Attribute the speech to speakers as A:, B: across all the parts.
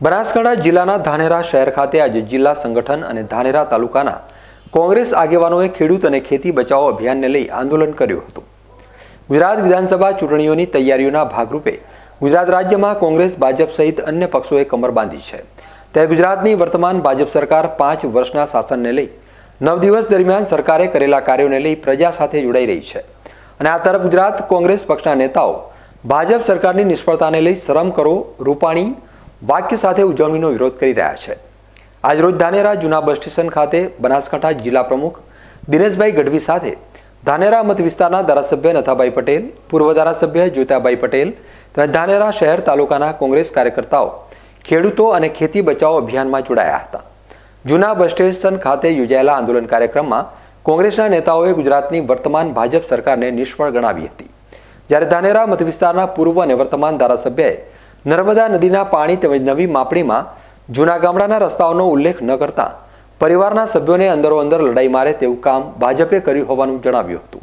A: બનાસકાંઠા જિલ્લાના ધાનેરા શહેર ખાતે આજે જિલ્લા સંગઠન અને ધાનેરા તાલુકાના કોંગ્રેસ આગેવાનોએ ખેડૂત અને ખેતી બચાવો અભિયાનને લઈ આંદોલન કર્યું હતું. ગુજરાત વિધાનસભા ચૂંટણીઓની તૈયારીઓના ભાગરૂપે ગુજરાત રાજ્યમાં કોંગ્રેસ, ભાજપ સહિત અન્ય પક્ષોએ કમર બાંધી છે. ત્યારે ગુજરાતની વર્તમાન ભાજપ સરકાર પાંચ વર્ષના શાસનને લઈ નવ દિવસ દરમિયાન સરકારે કરેલા કાર્યોને લઈ પ્રજા સાથે જોડાઈ રહી છે. અને આ તરફ ગુજરાત કોંગ્રેસ પક્ષના નેતાઓ ભાજપ સરકારની નિષ્ફળતાને લઈ શરમ કરો, રૂપાણી વાક્ય સાથે ઉજવણીનો વિરોધ કરી રહ્યા છે. આજરોજ ધાનેરા જૂના બસ સ્ટેશન ખાતે બનાસકાંઠા જિલ્લા પ્રમુખ દિનેશભાઈ ગઢવી સાથે ધાનેરા મત વિસ્તારના ધારાસભ્ય નથાભાઈ પટેલ, પૂર્વ ધારાસભ્ય જ્યોતાભાઈ પટેલ તેમજ ધાનેરા શહેર તાલુકાના કોંગ્રેસ કાર્યકર્તાઓ ખેડૂતો અને ખેતી બચાવો અભિયાનમાં જોડાયા હતા. જૂના બસ સ્ટેશન ખાતે યોજાયેલા આંદોલન કાર્યક્રમમાં કોંગ્રેસના નેતાઓએ ગુજરાતની વર્તમાન ભાજપ સરકારને નિષ્ફળ ગણાવી હતી. જ્યારે ધાનેરા મત વિસ્તારના પૂર્વ અને વર્તમાન ધારાસભ્યએ નર્મદા નદીના પાણી તેમજ નવી માપણીમાં જૂના ગામડાના રસ્તાઓનો ઉલ્લેખ ન કરતા પરિવારના સભ્યોને અંદરો અંદર લડાઈ મારે તેવું કામ ભાજપે કર્યું હોવાનું જણાવ્યું હતું.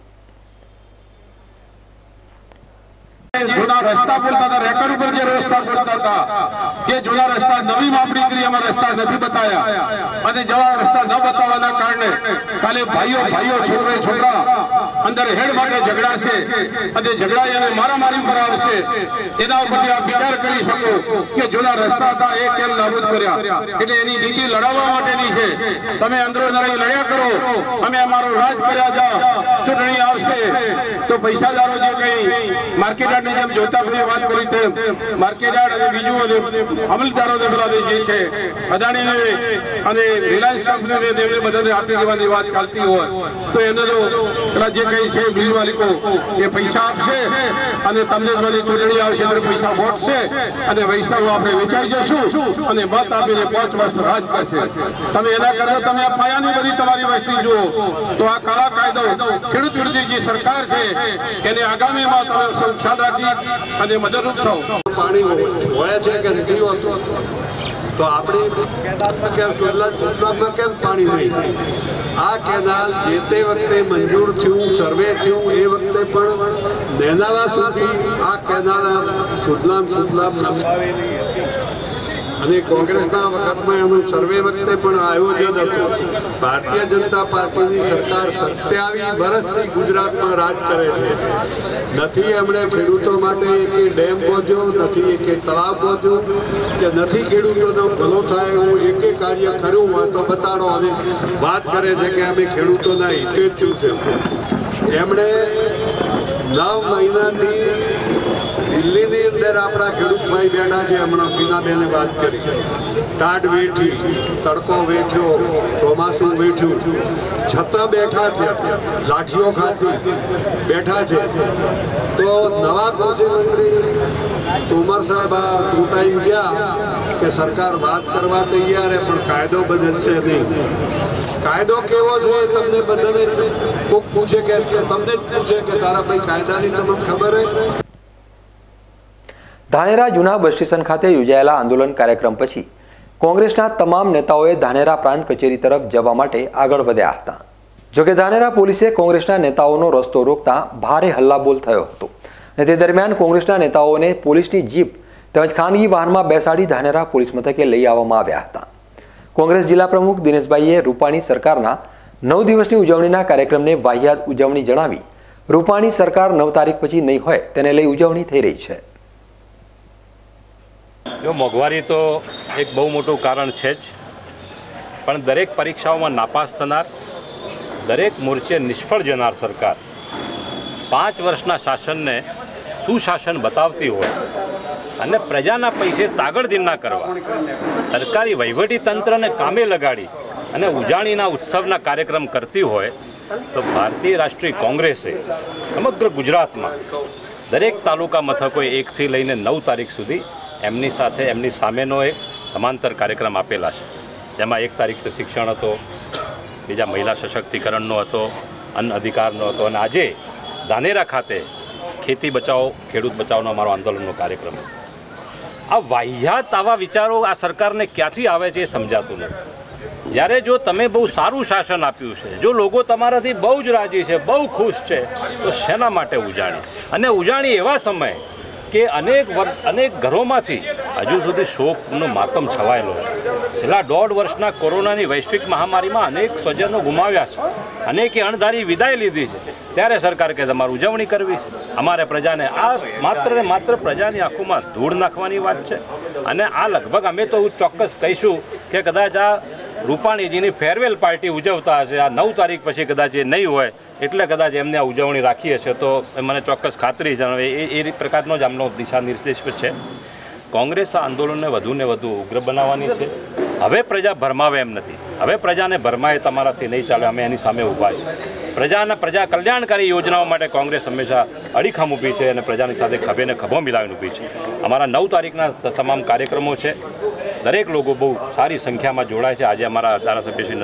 B: જૂના રસ્તા નવી માપણી કરી અમારા રસ્તા નથી બતાયા અને જવા રસ્તા ન બતાવવાના કારણે કાલે ભાઈઓ ભાઈઓ છોકરા છોકરા, અંદર હેડ માટે ઝઘડાશે અને ઝઘડા અને મારામારી પર આવશે. એના ઉપરથી આપ વિચાર કરી શકો કે જૂના રસ્તા હતા, એ કેમ નાબૂદ કર્યા? એટલે એની નીતિ લડાવવા માટેની છે. તમે અંદરો નરાઈ લડ્યા કરો. અમે અમારો રાજ કર્યા જા. તો પૈસાદારો જે કઈ માર્કેટયાર્ડની જેમ જોતાભાઈએ વાત કરી તેમ માર્કેટયાર્ડ અને બીજું અને અમલદારોને બધા જે છે, અદાણીને અને રિલાયન્સ કંપનીને તેમણે બધાને આપી દેવાની વાત ચાલતી હોય, તો એને તો જે કઈ છે મિલ માલિકો, એ પૈસા આપશે અને તમને ચૂંટણી આવશે, ત્યારે પૈસા વોટશે અને પૈસાઓ આપણે વેચાઈ જશું અને મત આપીને પાંચ વર્ષ રાજ કરશે. તમે એના કરતા તમે આ પાયાની બધી તમારી વસ્તી જુઓ, તો આ કાળા કાયદો ખેડૂત વિરોધી જે સરકાર છે એને આગામીમાં તમે સૌ, ખ્યાલ રાખી અને મદદરૂપ થાવ.
C: પાણી હોય છે કે નથી હોતું? તો આપણે કેમ સુરલામાં પાણી નહીં? આ કેનાલ જે તે વખતે મંજૂર થયું, સર્વે થયું, એ વખતે પણ નેનાવા સુધી આ કેનાલ લંબાવેલી હતી અને કોંગ્રેસના વખતમાં એનું સર્વે વખતે પણ આયોજન હતું. ભારતીય જનતા પાર્ટીની સરકાર સત્યાવીસ વર્ષથી ગુજરાતમાં રાજ કરે છે. નથી એમણે ખેડૂતો માટે કે ડેમ પહોંચ્યો, નથી એકે તળાવ પહોંચ્યું, કે નથી ખેડૂતોનો ભલો થાય એવું એકે કાર્ય કર્યું હોય તો બતાડો અને વાત કરે છે કે અમે ખેડૂતોના હિતે છું છે. એમણે નવ મહિનાથી દિલ્હીની અંદર આપણા ખેડૂત ભાઈ બેઠા છે, હમણાં બીનાબેને વાત કરી. ટાઢ વેઠી, તડકો વેઠ્યો, ચોમાસું વેઠ્યું. છતાં બેઠા છે, લાઠીઓ ખાતી, બેઠા છે. તો નવા કૃષિ મંત્રી તોમર સાહેબ આ ચૂંટાઈ ગયા કે સરકાર વાત કરવા તૈયાર પણ કાયદો બદલશે નહીં. કાયદો કેવો છે, તમને બધાને કોક પૂછે કે, તમને જ પૂછે કે તારા ભાઈ કાયદાની તમને ખબર હે
A: ધાનેરા જૂના બસ સ્ટેશન ખાતે યોજાયેલા આંદોલન કાર્યક્રમ પછી કોંગ્રેસના તમામ નેતાઓએ ધાનેરા પ્રાંત કચેરી તરફ જવા માટે આગળ વધ્યા હતા. જોકે ધાનેરા પોલીસે કોંગ્રેસના નેતાઓનો રસ્તો રોકતા ભારે હલ્લાબોલ થયો હતો અને તે દરમિયાન કોંગ્રેસના નેતાઓને પોલીસની જીપ તેમજ ખાનગી વાહનમાં બેસાડી ધાનેરા પોલીસ મથકે લઈ આવવામાં આવ્યા હતા. કોંગ્રેસ જિલ્લા પ્રમુખ દિનેશભાઈએ રૂપાણી સરકારના નવ દિવસની ઉજવણીના કાર્યક્રમને વાહિયાત ઉજવણી જણાવી, રૂપાણી સરકાર નવ તારીખ પછી નહીં હોય તેને લઈ ઉજવણી થઈ રહી છે.
D: જો મોંઘવારી તો એક બહુ મોટું કારણ છે જ. પણ દરેક પરીક્ષાઓમાં નાપાસ થનાર, દરેક મોરચે નિષ્ફળ જનાર સરકાર પાંચ વર્ષના શાસનને સુશાસન બતાવતી હોય અને પ્રજાના પૈસે તાગળ ના કરવા, સરકારી વહીવટી તંત્રને કામે લગાડી અને ઉજાણીના ઉત્સવના કાર્યક્રમ કરતી હોય તો ભારતીય રાષ્ટ્રીય કોંગ્રેસે સમગ્ર ગુજરાતમાં દરેક તાલુકા મથકોએ એકથી લઈને નવ તારીખ સુધી એમની સાથે, એમની સામેનો એક સમાંતર કાર્યક્રમ આપેલા છે. જેમાં એક તારીખ તો શિક્ષણ હતો, બીજા મહિલા સશક્તિકરણનો હતો, અન્ન અધિકારનો હતો અને આજે ધાનેરા ખાતે ખેતી બચાવો, ખેડૂત બચાવનો અમારો આંદોલનનો કાર્યક્રમ આ વાહ્યાત, આવા વિચારો આ સરકારને ક્યાંથી આવે છે એ સમજાતું નથી. જ્યારે જો તમે બહુ સારું શાસન આપ્યું છે, જો લોકો તમારાથી બહુ જ રાજી છે, બહુ ખુશ છે, તો શેના માટે ઉજાણી? અને ઉજાણી એવા સમયે કે અનેક વર્ષ અનેક ઘરોમાંથી હજુ સુધી શોકનો માતમ છવાયેલો છે. છેલ્લા દોઢ વર્ષના કોરોનાની વૈશ્વિક મહામારીમાં અનેક સ્વજનો ગુમાવ્યા છે. અનેકે અણધારી વિદાય લીધી છે. ત્યારે સરકાર કે તમારે ઉજવણી કરવી છે. અમારે પ્રજાને આ માત્ર ને માત્ર પ્રજાની આંખોમાં ધૂળ નાખવાની વાત છે. અને આ લગભગ અમે તો ચોક્કસ કહીશું કે કદાચ આ રૂપાણીજીની ફેરવેલ પાર્ટી ઉજવતા હશે. આ નવ તારીખ પછી કદાચ એ નહીં હોય. એટલે કદાચ એમને આ ઉજવણી રાખી હશે તો મને ચોક્કસ ખાતરી જણાવે. એ એ પ્રકારનો જ આમનો દિશા નિર્દેશ છે. કોંગ્રેસ આ આંદોલનને વધુ ને વધુ ઉગ્ર બનાવવાની છે. હવે પ્રજા ભરમાવે એમ નથી. હવે પ્રજાને ભરમાય તમારાથી નહીં ચાલે, અમે એની સામે ઊભા છે પ્રજાના પ્રજા કલ્યાણકારી યોજનાઓ માટે કોંગ્રેસ હંમેશા અડીખમ ઊભી છે અને પ્રજાની સાથે ખભે ને ખભો મિલાવીને ઊભી છે. અમારા નવ તારીખના તમામ કાર્યક્રમો છે. દરેક લોકો બહુ સારી સંખ્યામાં જોડાય છે. આજે અમારા ધારાસભ્ય શ્રી